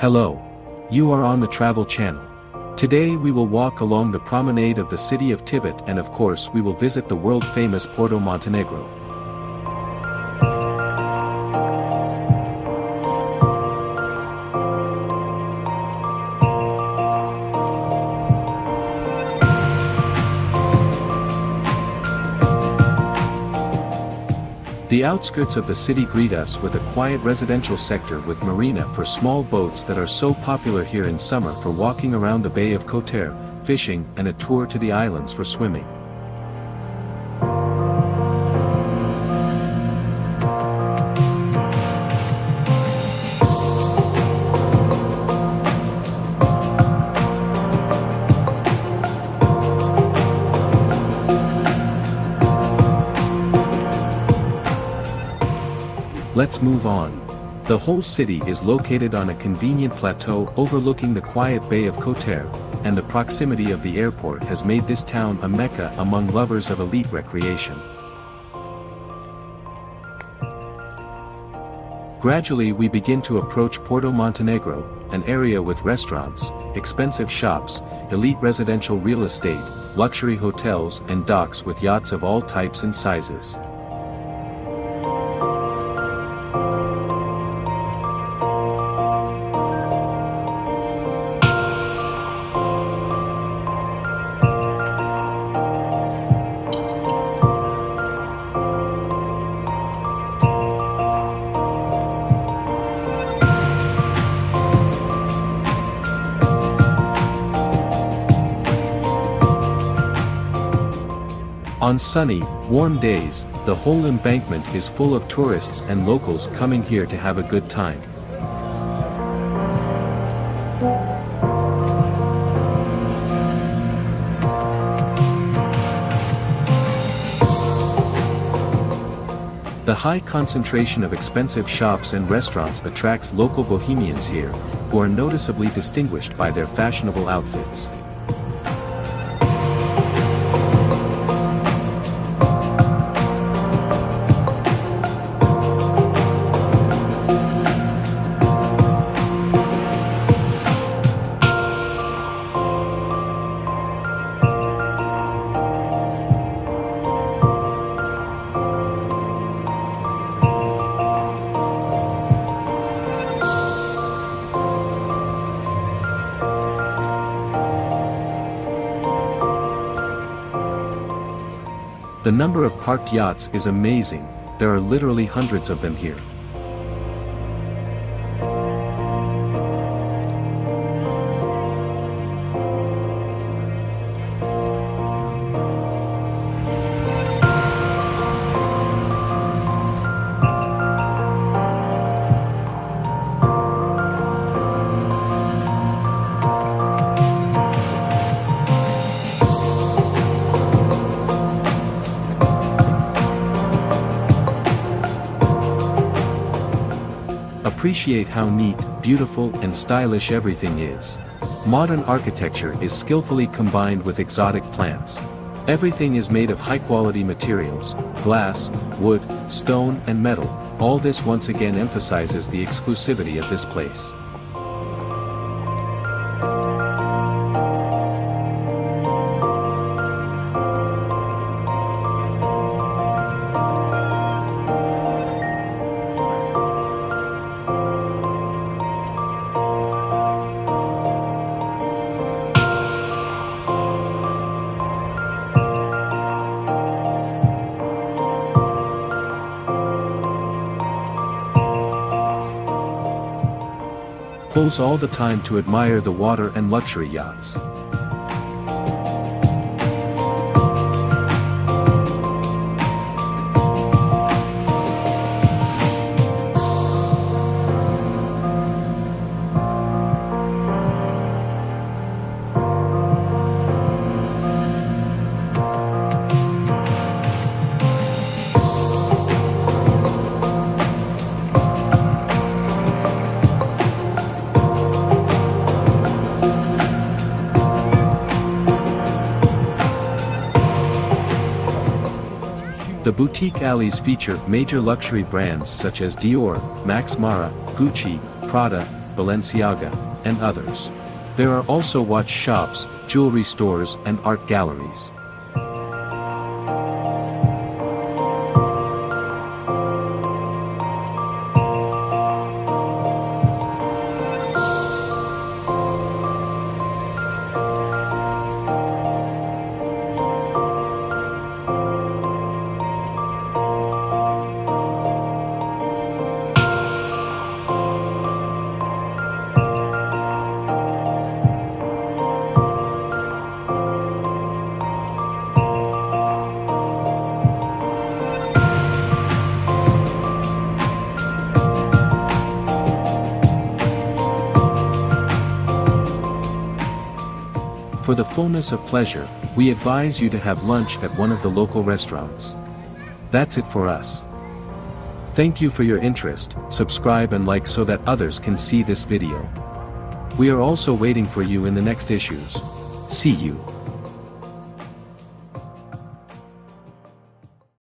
Hello. You are on the Travel Channel. Today we will walk along the promenade of the city of Tivat and of course we will visit the world-famous Porto Montenegro. The outskirts of the city greet us with a quiet residential sector with marina for small boats that are so popular here in summer for walking around the Bay of Kotor, fishing and a tour to the islands for swimming. Let's move on. The whole city is located on a convenient plateau overlooking the quiet Bay of Kotor, and the proximity of the airport has made this town a mecca among lovers of elite recreation. Gradually we begin to approach Porto Montenegro, an area with restaurants, expensive shops, elite residential real estate, luxury hotels and docks with yachts of all types and sizes. On sunny, warm days, the whole embankment is full of tourists and locals coming here to have a good time. The high concentration of expensive shops and restaurants attracts local bohemians here, who are noticeably distinguished by their fashionable outfits. The number of parked yachts is amazing, there are literally hundreds of them here. Appreciate how neat, beautiful and stylish everything is. Modern architecture is skillfully combined with exotic plants. Everything is made of high-quality materials, glass, wood, stone and metal, all this once again emphasizes the exclusivity of this place. Pulls all the time to admire the water and luxury yachts. The boutique alleys feature major luxury brands such as Dior, Max Mara, Gucci, Prada, Balenciaga, and others. There are also watch shops, jewelry stores and art galleries. For the fullness of pleasure, we advise you to have lunch at one of the local restaurants. That's it for us. Thank you for your interest, subscribe and like so that others can see this video. We are also waiting for you in the next issues. See you.